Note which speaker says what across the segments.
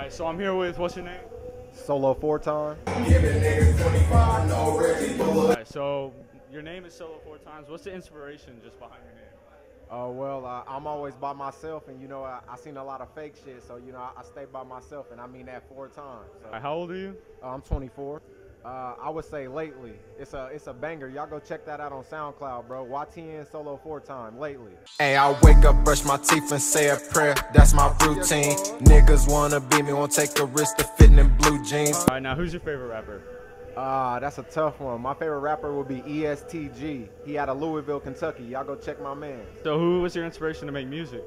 Speaker 1: right, so I'm here with what's your name?
Speaker 2: Solo four time.
Speaker 1: Right, so your name is Solo four times. What's the inspiration just behind your name?
Speaker 2: Uh, well, uh, I'm always by myself, and you know, I, I seen a lot of fake shit, so you know, I, I stay by myself, and I mean that four times. So,
Speaker 1: right, how old are you?
Speaker 2: uh, I'm 24. Uh, I would say lately, it's a it's a banger. Y'all go check that out on SoundCloud, bro. YTN Solo four time lately.
Speaker 3: Hey, I wake up, brush my teeth, and say a prayer. That's my routine. Niggas wanna be me, won't take a risk to fit in blue jeans.
Speaker 1: All right, now who's your favorite rapper?
Speaker 2: Ah, that's a tough one. My favorite rapper would be EST Gee. He out of Louisville, Kentucky. Y'all go check my man.
Speaker 1: So who was your inspiration to make music?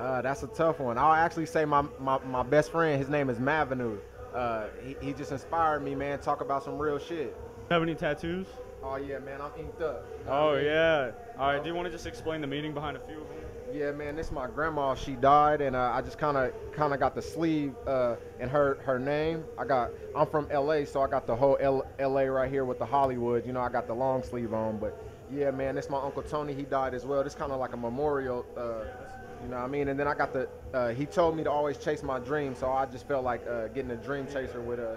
Speaker 2: Uh, that's a tough one. I'll actually say my, my, my best friend, his name is Mavenue. Uh, he, he just inspired me, man. Talk about some real shit.
Speaker 1: Have any tattoos?
Speaker 2: Oh yeah, man, I'm inked up. You know
Speaker 1: Oh
Speaker 2: I mean?
Speaker 1: yeah. All right, do you want to just explain the meaning behind a few of them?
Speaker 2: Yeah, man, this is my grandma. She died, and uh, I just kind of kind of got the sleeve uh, and her her name. I got. I'm from LA, so I got the whole L, LA right here with the Hollywood. You know, I got the long sleeve on, but yeah, man, this my uncle Tony. He died as well. This kind of like a memorial. Uh, you know what I mean? And then I got the. Uh, he told me to always chase my dreams, so I just felt like uh, getting a dream chaser would uh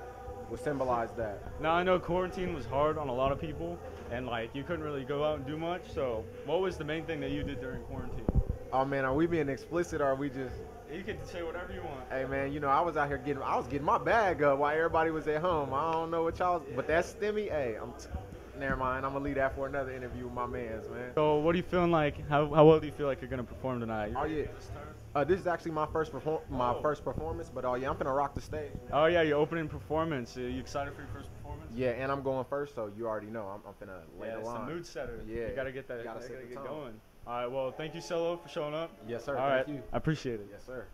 Speaker 2: would symbolize that.
Speaker 1: Now I know quarantine was hard on a lot of people, and like you couldn't really go out and do much. So what was the main thing that you did during quarantine?
Speaker 2: Oh man, are we being explicit or are we just?
Speaker 1: You can say whatever you want.
Speaker 2: Hey man, you know I was out here getting I was getting my bag up while everybody was at home. I don't know what y'all, but that stimmy, hey, I'm. T- never mind, I'm gonna leave that for another interview with my man's man.
Speaker 1: So what are you feeling like? How, how well do you feel like you're gonna perform tonight?
Speaker 2: Oh yeah, uh, this is actually my first perform my first performance, but oh yeah, I'm gonna rock the stage. Man.
Speaker 1: Oh yeah, your opening performance. Are you excited for your first performance?
Speaker 2: Yeah, and I'm going first, so you already know I'm, I'm finna lay
Speaker 1: Yeah,
Speaker 2: the
Speaker 1: it's the
Speaker 2: line.
Speaker 1: mood setter.
Speaker 2: Yeah,
Speaker 1: you gotta get that.
Speaker 2: gotta
Speaker 1: You
Speaker 2: set
Speaker 1: gotta get
Speaker 2: tone.
Speaker 1: going. All right. Well, thank you, Solo, for showing up.
Speaker 2: Yes sir.
Speaker 1: All
Speaker 2: thank
Speaker 1: right.
Speaker 2: you.
Speaker 1: I appreciate it.
Speaker 2: Yes sir.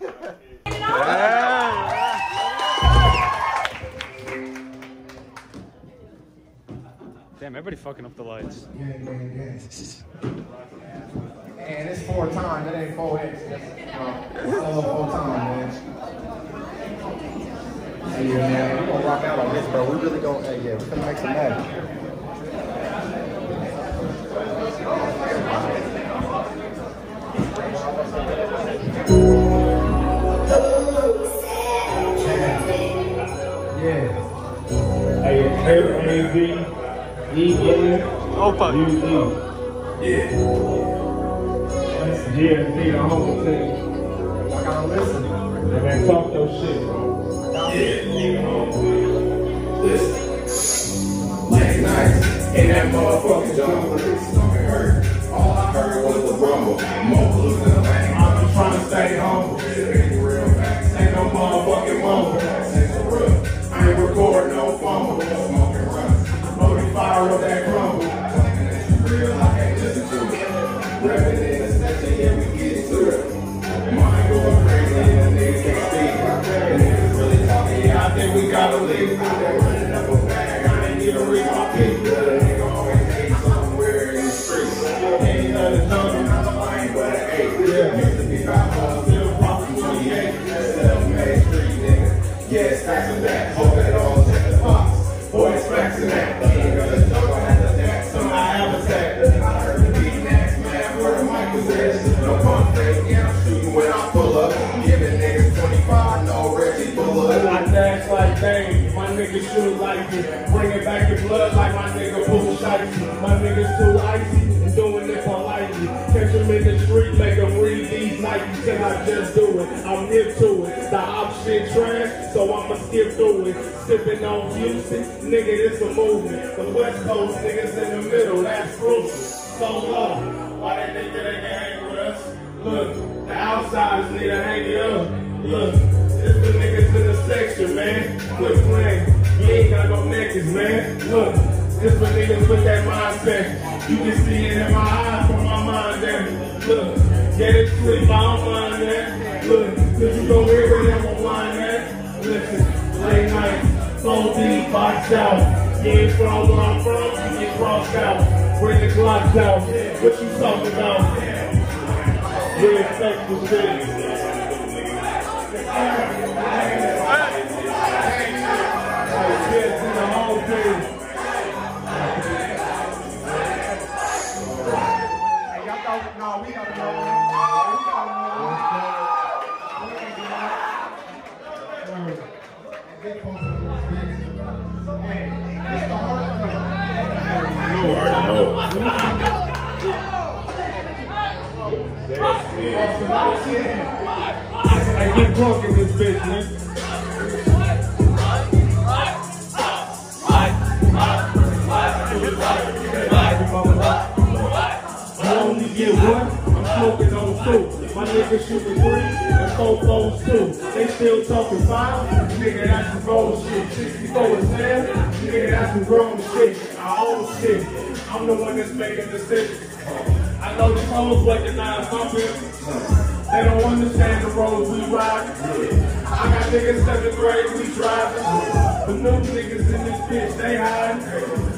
Speaker 1: Damn, everybody fucking up the lights. Yeah, yeah, yeah.
Speaker 2: And it's four time. that ain't four X. That's solo four time, man. Hey, yeah, man, we gonna rock out on this, bro. We really gonna, hey, yeah, we gonna make some magic. Yeah.
Speaker 4: Hey, A-A-V, E-N,
Speaker 1: Oh fuck.
Speaker 4: U-E. Yeah. That's GSD, the whole team.
Speaker 2: I gotta listen.
Speaker 4: And then talk your shit, bro.
Speaker 5: Last night, in that motherfucking jungle, my stomach hurt. All I heard was the rumble. Moguls in the bank. I'm just trying to stay humble. Fire that crumble. Real, I can't listen to it. Repping in the session, yeah, we man, where the mic was at. No pump fake, yeah, I'm shooting when I pull up. Giving niggas 25, no Reggie Bullock.
Speaker 4: I dance like Dame, my niggas shoot like me. Bringing back the blood like my nigga Pooh Shiesty. My niggas too icy and doing it politely. Catch them in the street, make them read these Nikes. Can I just do it? I'm hip to it. The op shit trash, so I'ma skip through it. Sipping on Houston, nigga, this a movement. The West Coast niggas in the middle, that's crucial. So uh, low, Look, the outsiders need to hang it up. Look, it's the niggas in the section, man. Quit playing. You ain't got no niggas, man. Look, it's for niggas with that mindset. You can see it in my eyes from my mind there. Look, get it sleep, I don't mind that. Look, cause you gon' hear it, I'm whine that. Listen, late night, phone deep, box out. You from where I'm from, you get crossed out. Bring the clocks out. What you talking about? Kids in the
Speaker 2: thought, no. We gotta go.
Speaker 4: Hey, get drunk in this bitch, nigga. I only get one, I'm smoking on. My three four phones too. They still talking five, nigga, that's some shit. 64 is there, nigga, that's some grown shit. I own shit. I'm the one that's making the decisions. The. They don't understand the roads we ride. I got niggas seventh grade, we driving. The new niggas in this bitch, they hide.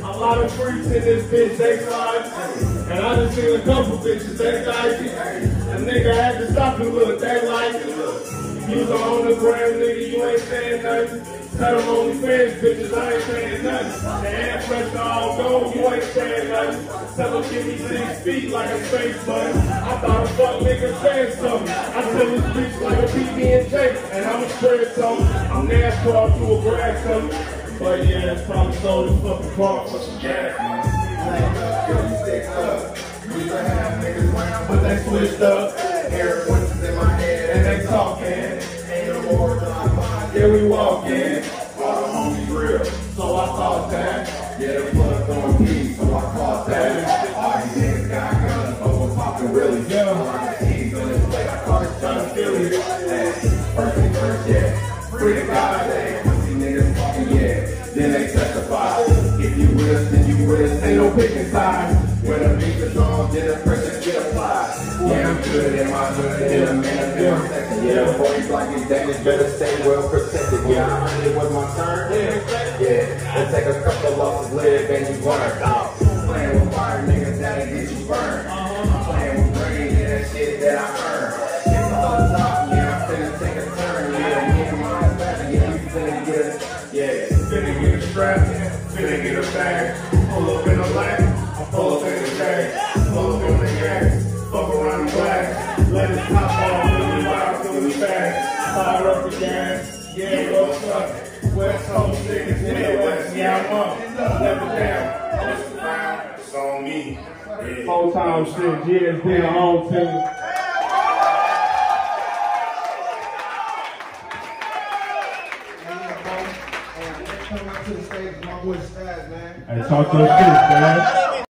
Speaker 4: A lot of freaks in this bitch, they slide. And I just seen a couple bitches, they dicey. A nigga had to stop and look, they like it. You was on the gram, nigga, you ain't saying nothing. Tell them only fans, bitches, I ain't saying nothing. The air pressure all go, you ain't saying nothing. Them give me six feet like a space button. I thought a fuck nigga saying something. I tell this bitch like a PB and and I'ma spread something. I'm NASCAR to a grass something. But yeah, it's probably sold this fucking car for some gas, man. But they switched up. And
Speaker 2: then the pressure get applied. Yeah, I'm good in my hood, in a man of yeah. second. Yeah, boys like these dangerous, better stay well protected. Yeah, I it was my turn. Yeah, yeah. And take a couple losses, live, and you learn. Playing with fire, niggas, Yeah.
Speaker 4: Whole time shit, yeah, it's been a whole team.
Speaker 6: Come to the stage, my boy Spaz, man.
Speaker 4: Hey, talk your shit, man.